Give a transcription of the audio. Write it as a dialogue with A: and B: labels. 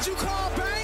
A: Did you call back?